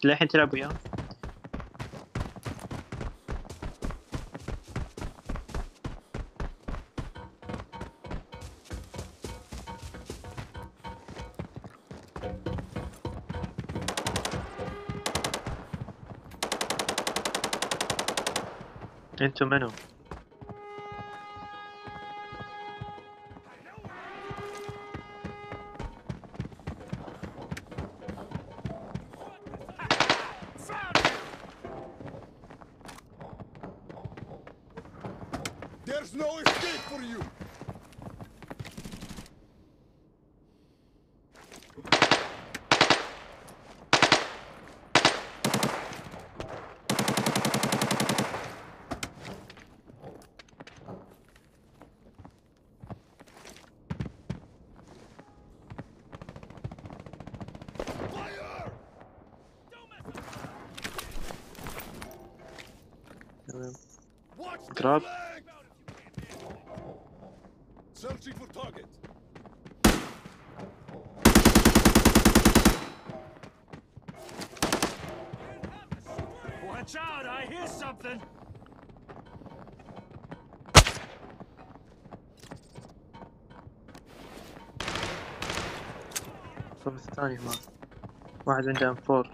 انت للحين تلعب وياه انتو منو؟ تراب. Watch out, I hear something! الثاني هناك واحد عنده ام 4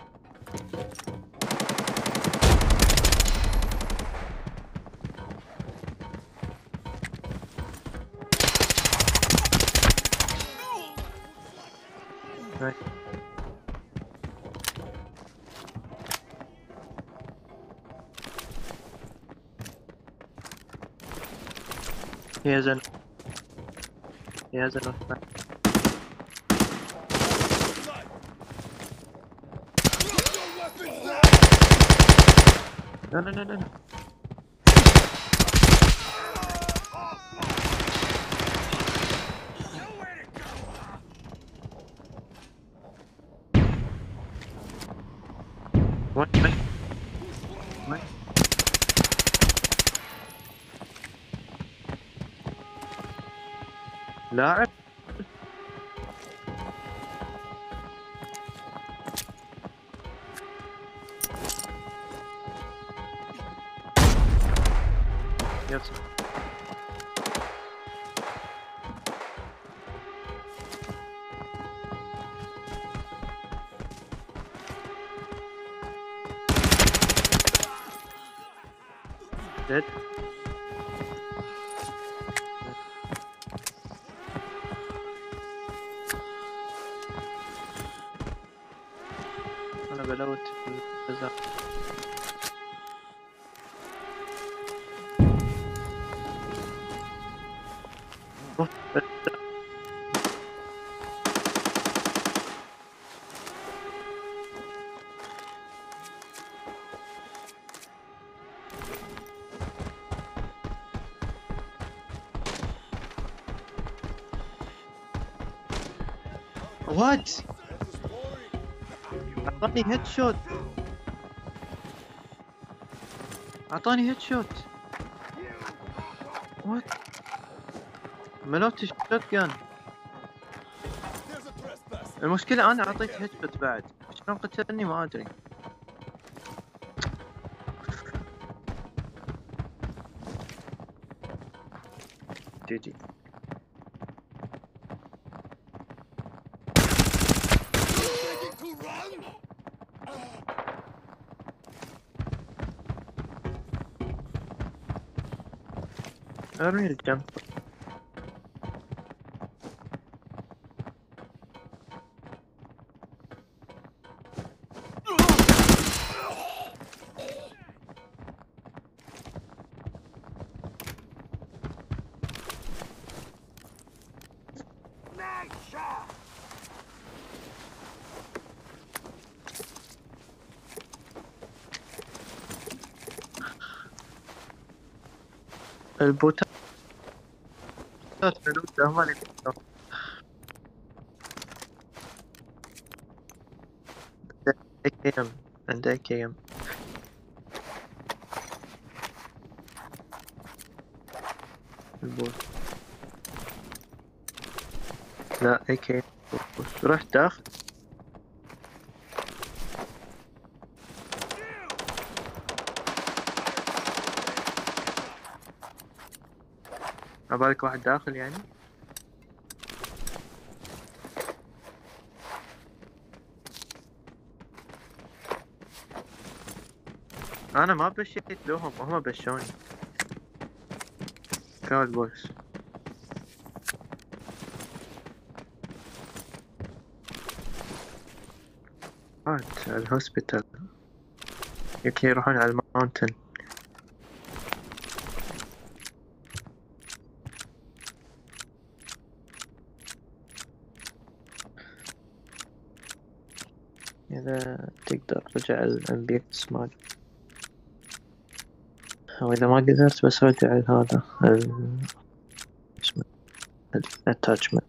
thing. He has enough. He has enough. No, no, no, no. وين لاعب أوف، وات اعطاني هيد شوت اعطاني هيد شوت ملوت الشوت جان. المشكلة أنا اعطيت هيد شوت بعد شلون قتلني ما أدري جي جي? ارمي الجنب البوتات البوتات هم اللي AKM عنده AKM البوت لا AKM رحت داخل. عبالك واحد داخل يعني. أنا ما بشيت لهم هم بشوني. كاول بوكس هات ال hospital يمكن يروحون على ال mountain. إذا تقدر رجع الأمبيكس مال. أو إذا ما قدرت بس رجع هذا ال اسمه الاتاتشمنت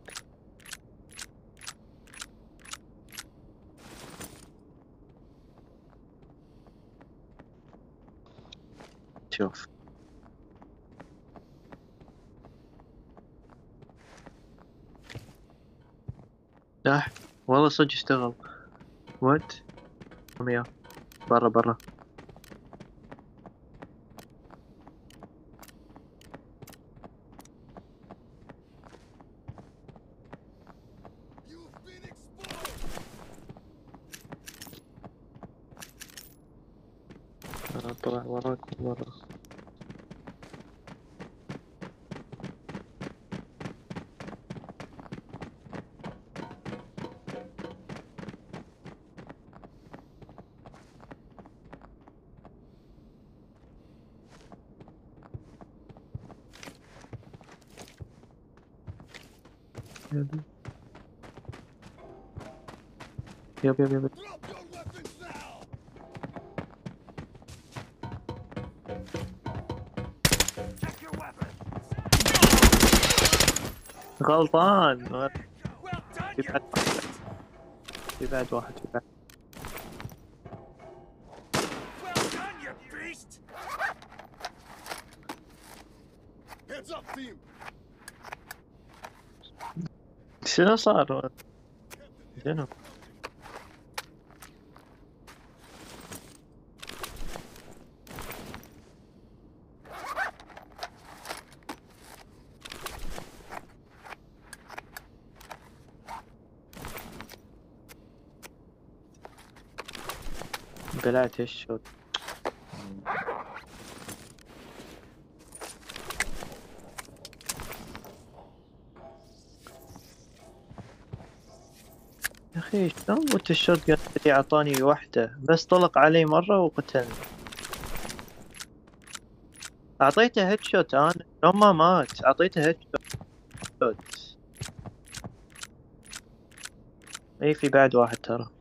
شوف. لا والله صدق اشتغل. وات قوم يا برا برا You've been exposed. أنا طلع وراك مرة واحد في بعد Well done, you beast. Heads up, team. شنو صار؟ شنو؟ بلعت ال shot يا أخي شلون bot ال shot قال لي أعطاني واحدة. بس طلق علي مرة وقتلني. أعطيته headshot أنا شلون ما مات أعطيته headshot اي في بعد واحد ترى.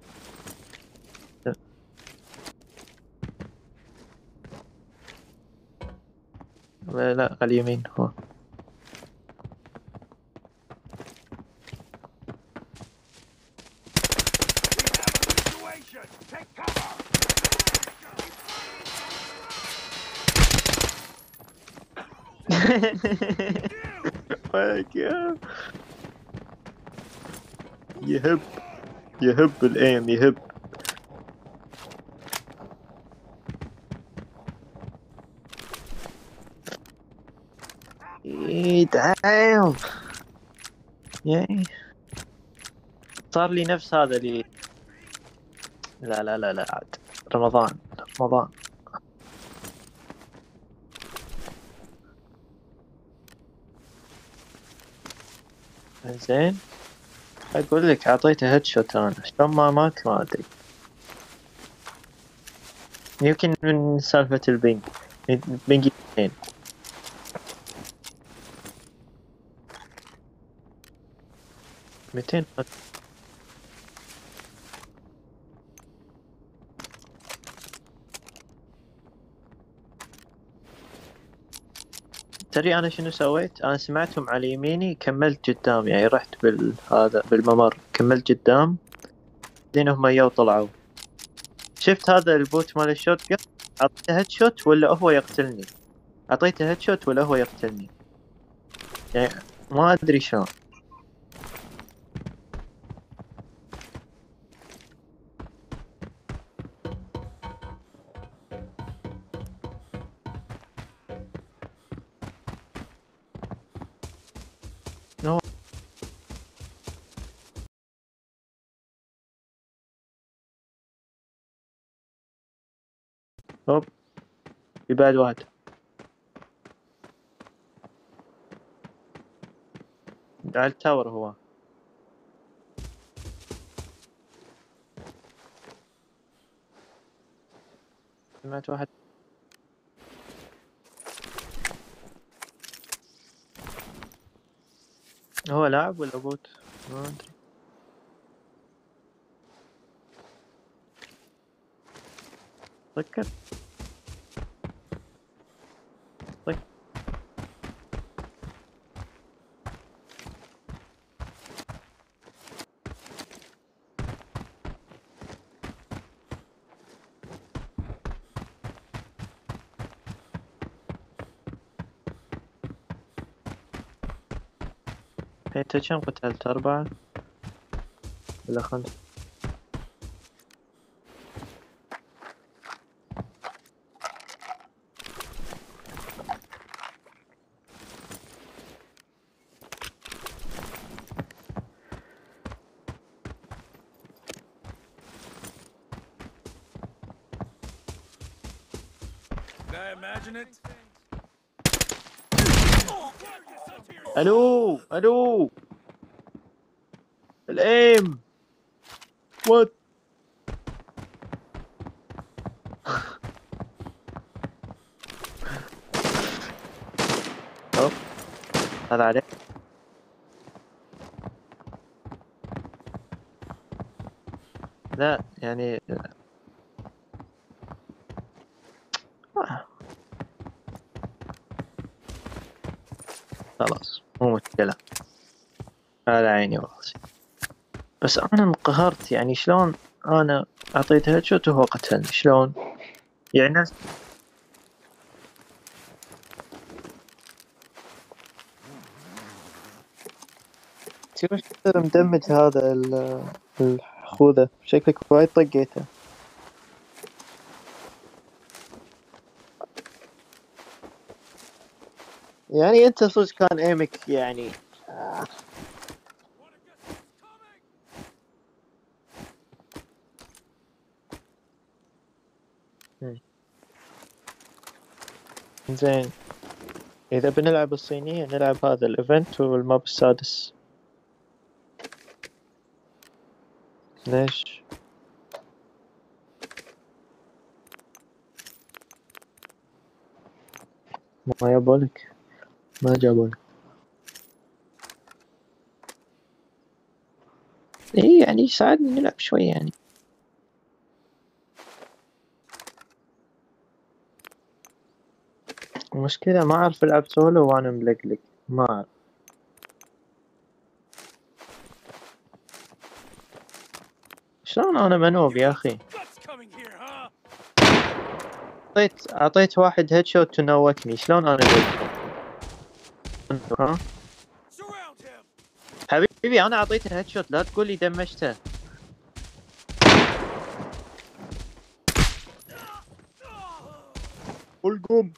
لا لا على اليمين هو Situation. Take cover. وينك يا يهب يهب الايم يهب إيه دايم يعني صار لي نفس هذا اللي لا لا لا لا عاد. رمضان رمضان. زين. أقول لك أعطيته هيد شوت أنا. شلون ما مات ما أدري. يمكن من سالفة البنج بنج اثنين ميتين. تدري أنا شنو سويت؟ أنا سمعتهم على يميني كملت قدام يعني رحت بالهذا بالممر كملت قدام. بعدين هم يو طلعوا. شفت هذا ال bot مال ال shot؟ جن أعطيته headshot ولا هو يقتلني؟ أعطيته headshot ولا هو يقتلني؟ يعني ما أدري شلون. هوب. في بعد واحد. على ال tower هو. سمعت واحد. هو لاعب ولا bot؟ ما أدري. فكر كم قتلت؟ أربعة؟ ولا خمسة؟ ألو؟ ألو؟ الايم وات أوه. هذا عليك لا يعني آه. خلاص مو مشكلة. على عيني وراسي بس أنا انقهرت يعني شلون أنا أعطيته هيد شوت وهو قتلني شلون يعني ناس كثر مدمج هذا ال- الخوذة؟ شكلك وايد طقيته. يعني أنت صدق كان أيمك يعني زين. إذا بنلعب الصينية نلعب هذا الايفنت والماب السادس. ليش؟ ما يبالك ما جابولك اي يعني ساعدني نلعب شوي يعني. المشكلة ما أعرف ألعب سولو وأنا ملقلق. ما أعرف. شلون أنا منوب يا أخي? أعطيت أعطيت واحد هيد شوت تنوكني شلون أنا ها! حبيبي أنا أعطيته هيد شوت لا تقول لي دمجته. القم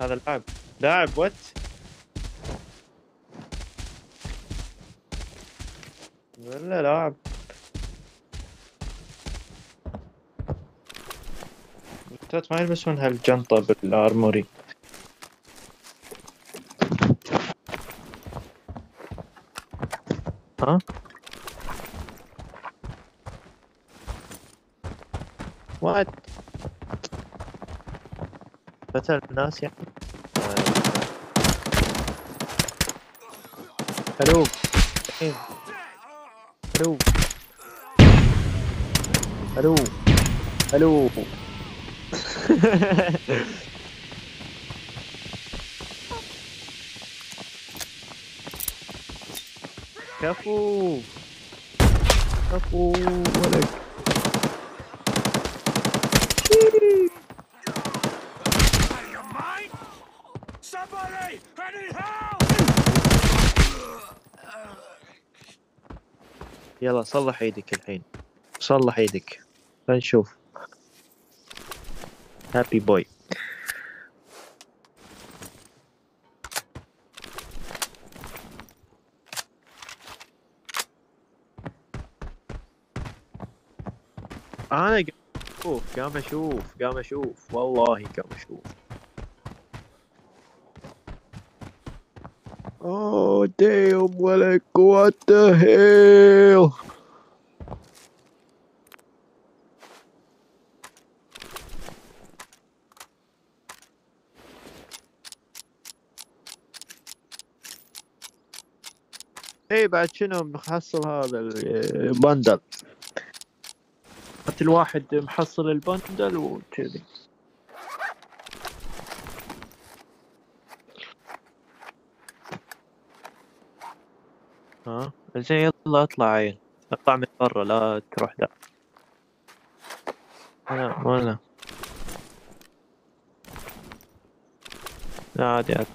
هذا لاعب لاعب وات ولا لاعب. التات ما يلبسون هالجنطة بالارموري ها وات قتل الناس يعني. ألو إيه. ألو ألو ألو كفو. كفو. ولك. يلا صلح إيدك الحين. صلح إيدك. خلينا نشوف. هابي بوي أنا قام أشوف قام أشوف قام أشوف. والله قام أشوف. Oh damn, ولك what the hell? إيه بعد شنو محصل هذا البندل؟ الواحد محصل البندل وكذي. ها؟ زين يلا اطلع. عيل اطلع من برا لا تروح دا لا ولا لا عادي عادي.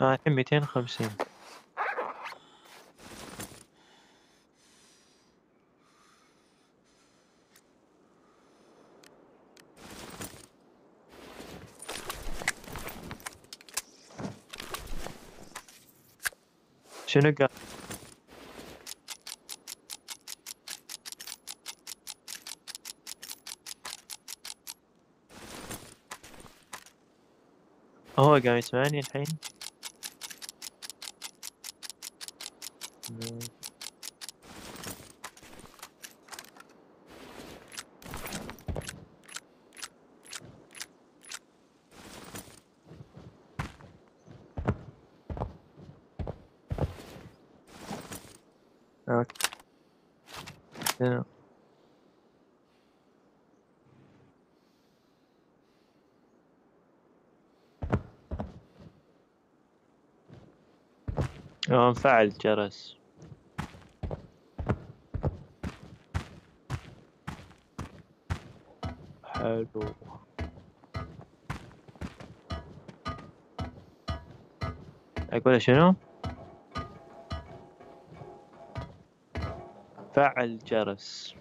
آه الحين ميتين وخمسين. شنو قال هو قاعد يسمعني الحين مم. أوكي شنو؟ آه انفعل الجرس حلو أقول شنو؟ فعل الجرس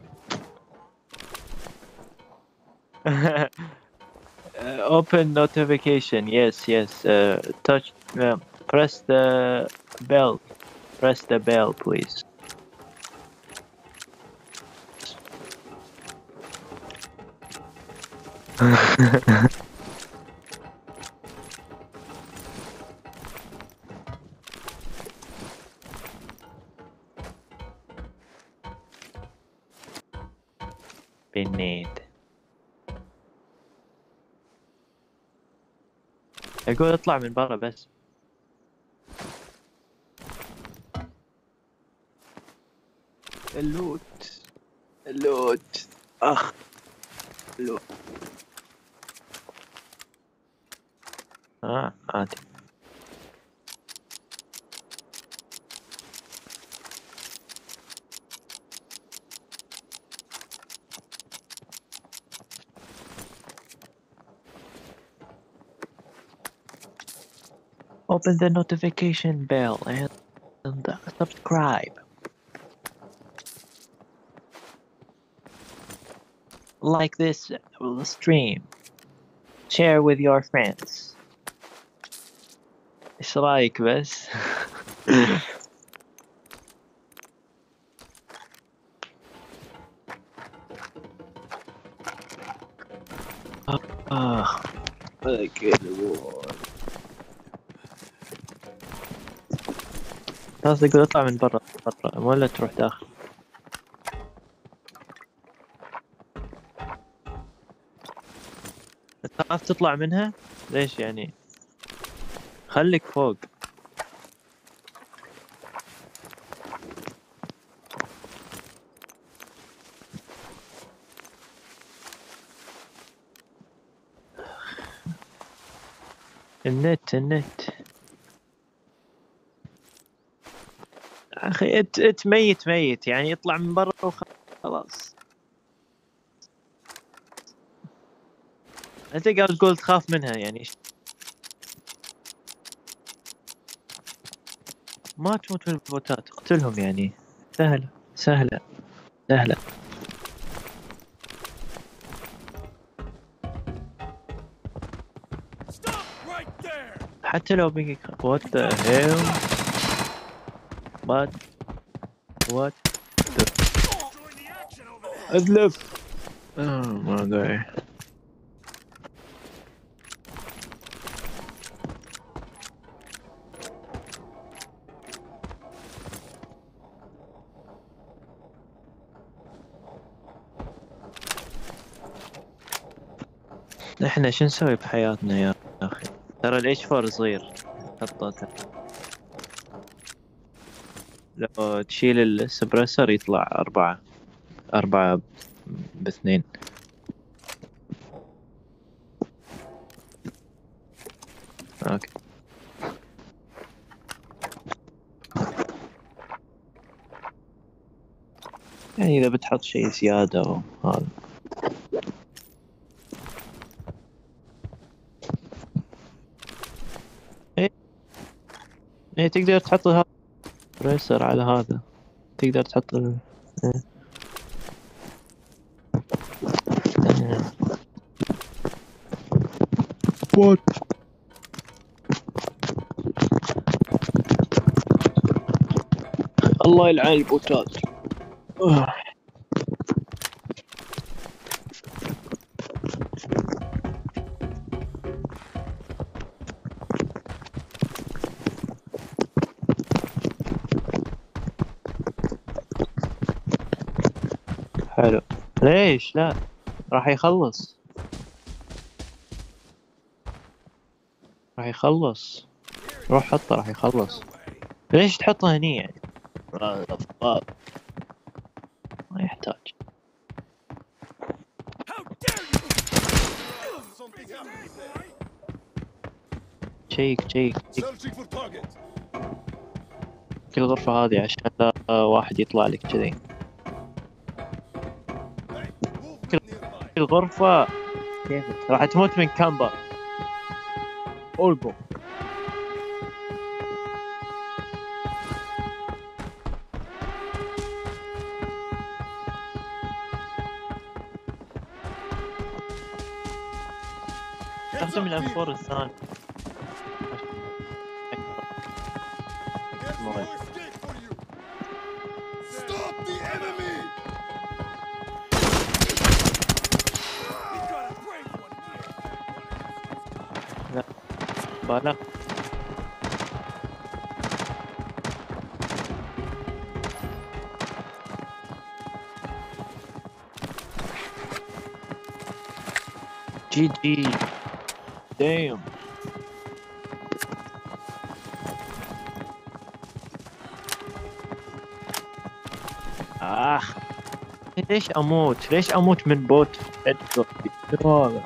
open notification yes yes uh, touch uh, press the bell press the bell please. بنيت أقول اطلع من برا بس اللوت اللوت اخ اللوت آه عادي Open the notification bell and, and uh, subscribe. Like this uh, stream. Share with your friends. إيش رايك بس؟ آه خلاص يقول اطلع من برا برا ولا تروح داخل تطلع منها؟ ليش يعني؟ خليك فوق. النت النت. أخي ات ميت ميت. يعني يطلع من برا وخلاص. أنت قاعد تقول تخاف منها يعني. ما تموت من البوتات. اقتلهم يعني. سهلة سهلة. سهلة! حتى لو بيجي Join the action over there! ادلف oh my إحنا شو نسوي بحياتنا يا أخي؟ ترى ال H four صغير حطه لو تشيل ال suppressor يطلع أربعة أربعة باثنين. okay. يعني إذا بتحط شيء زيادة أو هذا إيه تقدر تحط هذا بريسر على هذا. تقدر تحط ال... إيه. الله يلعن البوتات. ليش لا راح يخلص راح يخلص روح حطه راح يخلص ليش تحطه هني يعني. ما يحتاج. شيك شيك. كل غرفة هذه عشان لا واحد يطلع لك كذي nearby. كل غرفة كيفك راح تموت من كامبر اولبو up, team. الأنفور الثاني جي جي دايم اخ ليش أموت ليش أموت من بوت؟ شنو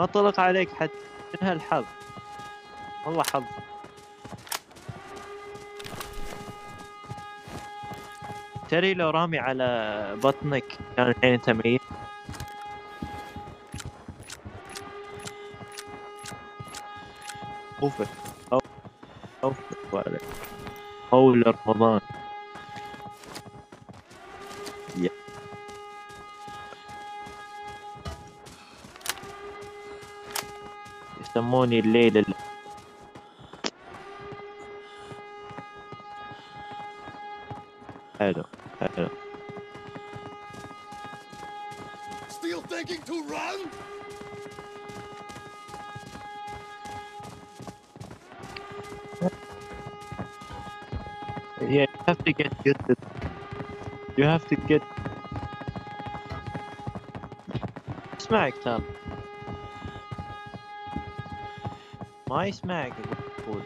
ما طلق عليك حتى من هالحظ. والله حظ. تري لو رامي على بطنك كان الحين أنت ميت. أوفر. أوفر. عليك هول رمضان يسموني الليل ال- حلو حلو Still thinking to run? Yeah, you have to get used to You have to get اسمعك ترى ما يسمعك يقول!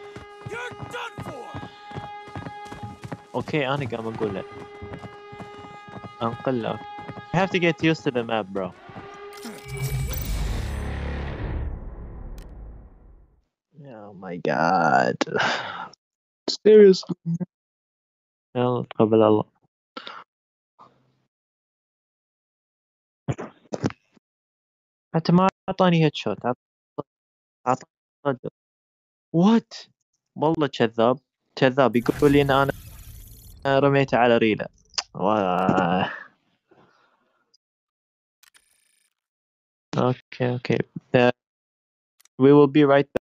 أوكي أنا قام أقول له انقل له You have to get used to the map bro. Oh my god. Seriously. يلا تقبل الله. حتى ما أعطاني headshot اعطاني صدر what والله كذاب. كذاب. يقول لي إن أنا رميته على ريلة. okay okay. We will be right back.